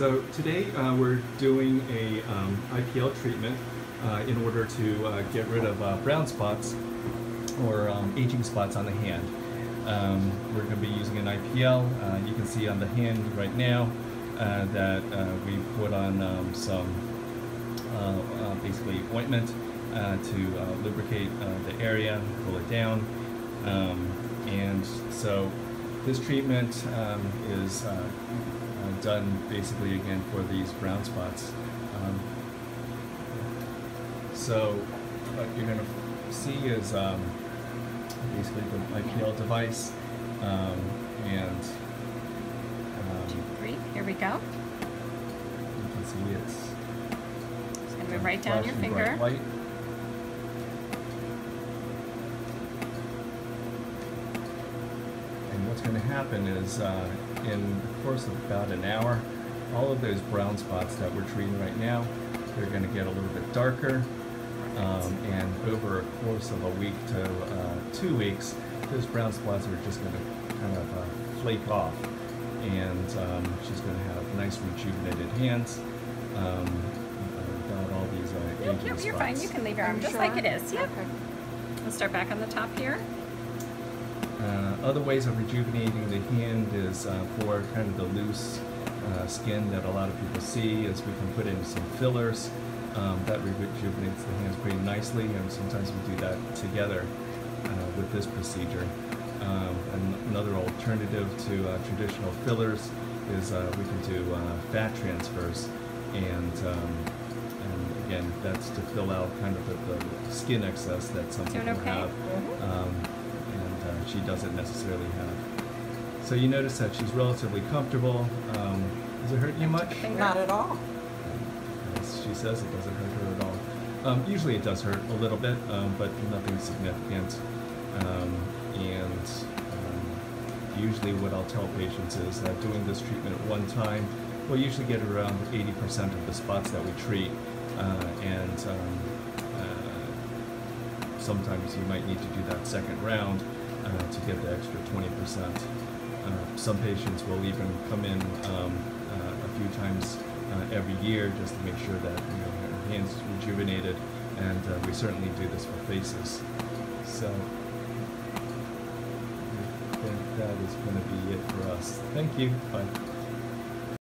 So today uh, we're doing a um, IPL treatment uh, in order to uh, get rid of uh, brown spots or um, aging spots on the hand. Um, we're going to be using an IPL. Uh, you can see on the hand right now uh, that we put on um, some basically ointment to lubricate the area, pull it down. Um, and so this treatment um, is done basically again for these brown spots. Um, so what you're going to see is um, basically the IPL device um, and Two, um, three, here we go. you can see it's Just gonna move right down your finger. And what's going to happen is, uh, in the course of about an hour, all of those brown spots that we're treating right now, they're going to get a little bit darker. Um, and over a course of a week to uh, two weeks, those brown spots are just going to kind of uh, flake off. And um, she's going to have nice rejuvenated hands um, without all these uh, Nope, aging nope, you're fine. You can leave your Are arm you just like it is. Yep. Okay. We'll start back on the top here. Uh, other ways of rejuvenating the hand is uh, for kind of the loose uh, skin that a lot of people see is we can put in some fillers. Um, that rejuvenates the hands pretty nicely and sometimes we do that together uh, with this procedure. Um, and another alternative to uh, traditional fillers is uh, we can do uh, fat transfers and, um, and again that's to fill out kind of the, the skin excess that some Doing people okay? have Mhm. um, and uh, she doesn't necessarily have. So you notice that she's relatively comfortable. Um, does it hurt you much? Not at all. As she says, it doesn't hurt her at all. Um, usually it does hurt a little bit, um, but nothing significant. Um, and um, usually what I'll tell patients is that doing this treatment at one time, we'll usually get around 80% of the spots that we treat. Uh, and um, uh, sometimes you might need to do that second round uh, to get the extra 20%. Uh, some patients will even come in um, uh, a few times uh, every year just to make sure that you know, their hands rejuvenated, and uh, we certainly do this for faces. So I think that is going to be it for us. Thank you. Bye.